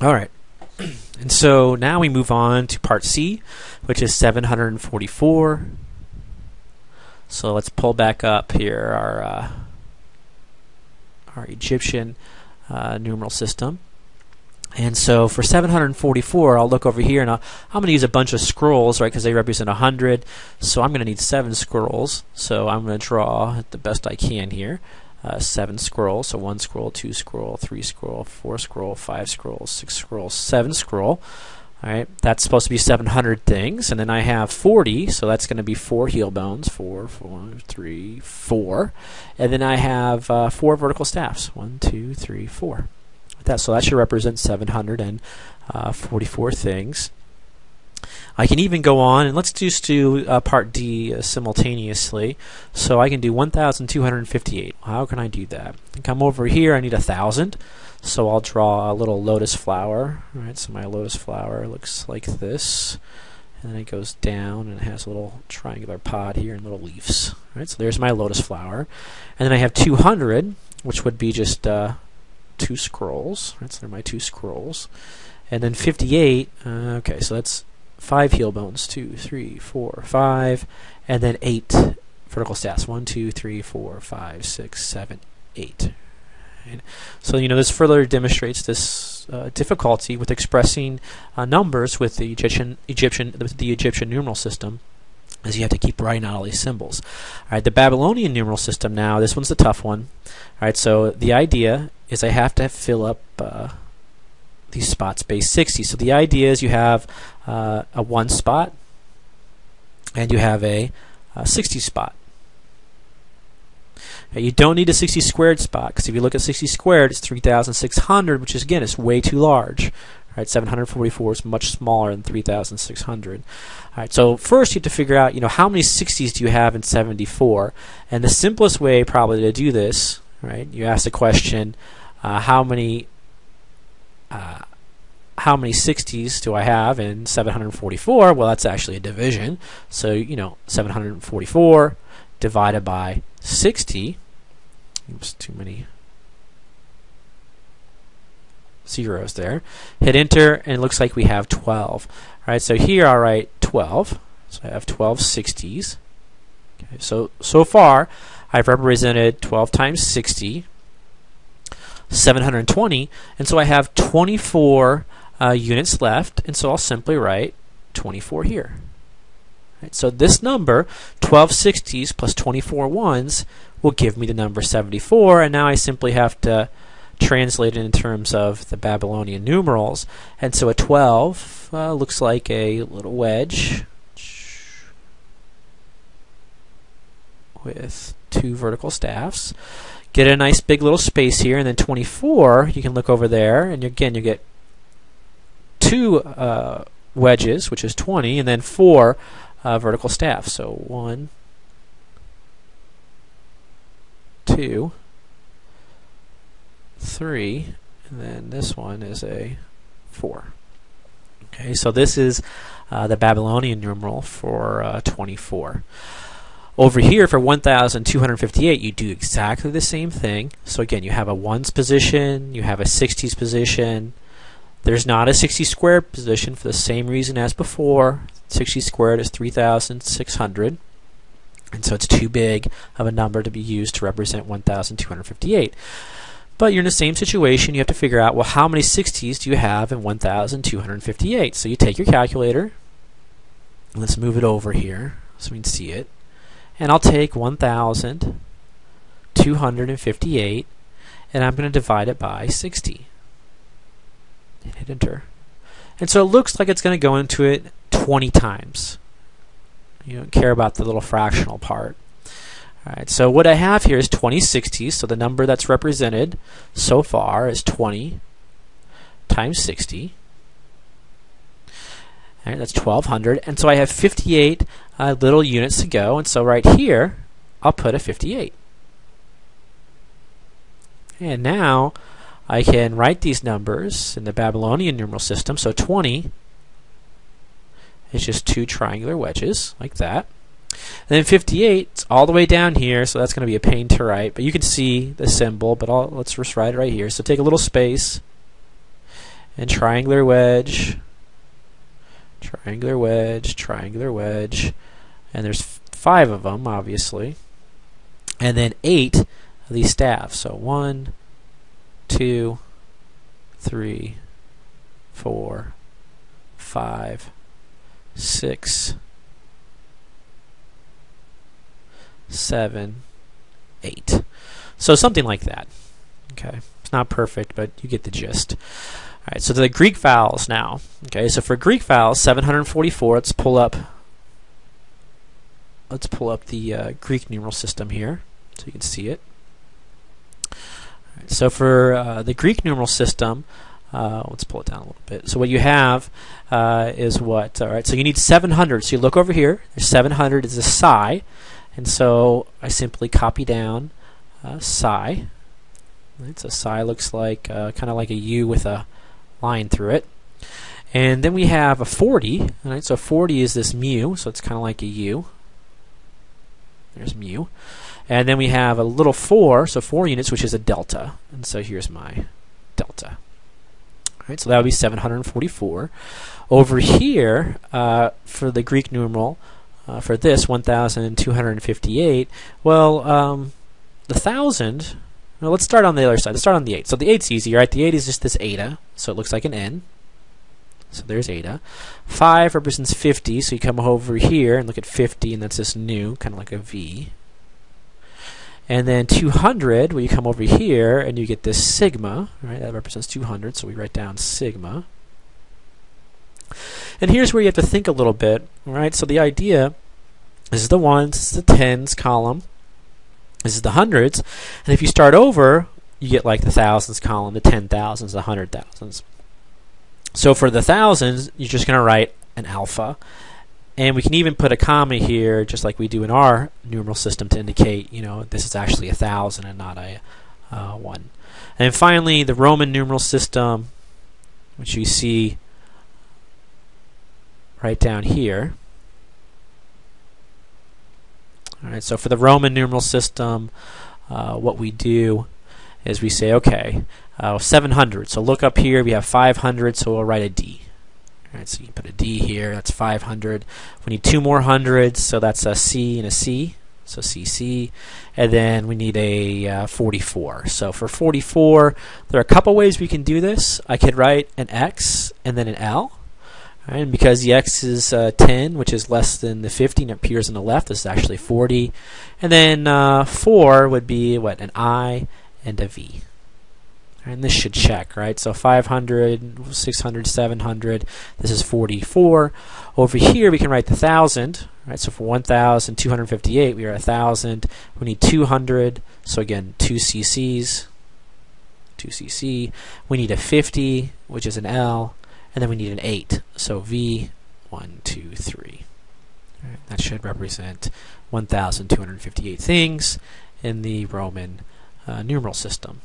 All right. And so now we move on to part C, which is 744. So let's pull back up here our uh, our Egyptian uh, numeral system. And so for 744, I'll look over here and I'll, I'm going to use a bunch of scrolls, right, because they represent 100. So I'm going to need seven scrolls. So I'm going to draw the best I can here uh, seven scrolls. So one scroll, two scroll, three scroll, four scroll, five scrolls, six scrolls, seven scroll. All right, that's supposed to be 700 things, and then I have 40, so that's going to be four heel bones. Four, four, three, four, and then I have uh, four vertical staffs. One, two, three, four. That so that should represent 744 uh, things. I can even go on, and let's just do uh, part D uh, simultaneously. So I can do 1,258. How can I do that? Come over here, I need a 1,000. So I'll draw a little lotus flower. All right, so my lotus flower looks like this. And then it goes down and it has a little triangular pod here and little leaves. All right, so there's my lotus flower. And then I have 200, which would be just uh, two scrolls. Right, so they're my two scrolls. And then 58, uh, okay, so that's five heel bones. Two, three, four, five, and then eight vertical staffs. One, two, three, four, five, six, seven, eight. So you know this further demonstrates this uh, difficulty with expressing uh, numbers with the Egyptian Egyptian the Egyptian numeral system, as you have to keep writing out all these symbols. All right, the Babylonian numeral system now. This one's the tough one. All right, so the idea is I have to fill up. Uh, these spots base 60. So the idea is you have uh, a 1 spot and you have a, a 60 spot. Now you don't need a 60 squared spot because if you look at 60 squared, it's 3,600, which is again is way too large. Right, 744 is much smaller than 3,600. All right, so first you have to figure out, you know, how many 60s do you have in 74? And the simplest way probably to do this, right, you ask the question, uh, how many uh, how many 60s do I have in 744? Well, that's actually a division. So, you know, 744 divided by 60. Oops, too many zeros there. Hit enter, and it looks like we have 12. All right, so here I'll write 12. So I have 12 60s. Okay, so, so far, I've represented 12 times 60, 720, and so I have 24 uh, units left, and so I'll simply write 24 here. Right, so this number, 12 60s plus 24 ones, will give me the number 74, and now I simply have to translate it in terms of the Babylonian numerals. And so a 12 uh, looks like a little wedge with two vertical staffs. Get a nice big little space here, and then 24, you can look over there, and again, you get two uh, wedges, which is 20, and then four uh, vertical staffs. So one, two, three, and then this one is a four. Okay, so this is uh, the Babylonian numeral for uh, 24. Over here for 1258, you do exactly the same thing. So again, you have a ones position, you have a 60s position. There's not a 60 squared position for the same reason as before. 60 squared is 3,600. And so it's too big of a number to be used to represent 1258. But you're in the same situation. You have to figure out, well, how many 60s do you have in 1258? So you take your calculator. Let's move it over here so we can see it and I'll take 1,258 and I'm going to divide it by 60. And hit enter. And so it looks like it's going to go into it 20 times. You don't care about the little fractional part. Alright, so what I have here is 20 60s, so the number that's represented so far is 20 times 60. That's 1200. And so I have 58 uh, little units to go. And so right here, I'll put a 58. And now I can write these numbers in the Babylonian numeral system. So 20 is just two triangular wedges, like that. And then 58 is all the way down here, so that's going to be a pain to write. But you can see the symbol, but I'll, let's just write it right here. So take a little space and triangular wedge, triangular wedge, triangular wedge, and there's five of them, obviously, and then eight of these staffs. So one, two, three, four, five, six, seven, eight. So something like that. Okay, it's not perfect, but you get the gist. All right, so the Greek vowels now. Okay, so for Greek vowels, 744. Let's pull up. Let's pull up the uh, Greek numeral system here, so you can see it. so for uh, the Greek numeral system, uh, let's pull it down a little bit. So what you have uh, is what? All right. So you need 700. So you look over here. There's 700 is a psi, and so I simply copy down uh, psi. So psi looks like uh, kind of like a U with a line through it. And then we have a 40. Right, so 40 is this mu, so it's kind of like a U. There's mu. And then we have a little 4, so 4 units, which is a delta. And so here's my delta. All right, so that would be 744. Over here, uh, for the Greek numeral, uh, for this 1,258, well, um, the 1,000 now let's start on the other side. Let's start on the 8. So the 8's easy, right? The 8 is just this eta, so it looks like an N. So there's eta. 5 represents 50, so you come over here and look at 50, and that's this nu, kind of like a V. And then 200, well, you come over here and you get this sigma, right? That represents 200, so we write down sigma. And here's where you have to think a little bit, right? So the idea is the ones, the tens column, this is the hundreds, and if you start over, you get like the thousands column, the ten thousands, the hundred thousands. So for the thousands, you're just going to write an alpha. And we can even put a comma here, just like we do in our numeral system, to indicate, you know, this is actually a thousand and not a uh, one. And finally, the Roman numeral system, which you see right down here. All right, so for the Roman numeral system, uh, what we do is we say, okay, uh, 700. So look up here, we have 500, so we'll write a D. All right, so you put a D here, that's 500. We need two more hundreds, so that's a C and a C, so CC. And then we need a uh, 44. So for 44, there are a couple ways we can do this. I could write an X and then an L. And because the x is uh, 10, which is less than the 15, it appears on the left, this is actually 40. And then uh, 4 would be what an i and a v. And this should check, right? So 500, 600, 700. This is 44. Over here, we can write the thousand, right? So for 1,258, we are 1,000. We need 200. So again, two cc's, two cc. We need a 50, which is an L and then we need an 8. So V, 1, 2, 3. Right, that should represent 1,258 things in the Roman uh, numeral system.